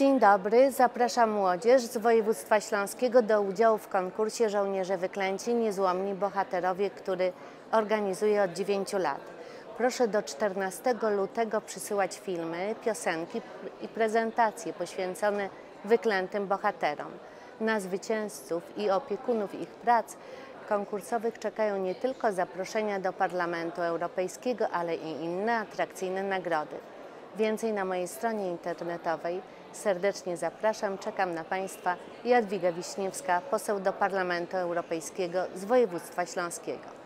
Dzień dobry, zapraszam młodzież z województwa śląskiego do udziału w konkursie Żołnierze Wyklęci Niezłomni Bohaterowie, który organizuję od 9 lat. Proszę do 14 lutego przysyłać filmy, piosenki i prezentacje poświęcone wyklętym bohaterom. Na zwycięzców i opiekunów ich prac konkursowych czekają nie tylko zaproszenia do Parlamentu Europejskiego, ale i inne atrakcyjne nagrody. Więcej na mojej stronie internetowej. Serdecznie zapraszam, czekam na Państwa. Jadwiga Wiśniewska, poseł do Parlamentu Europejskiego z województwa śląskiego.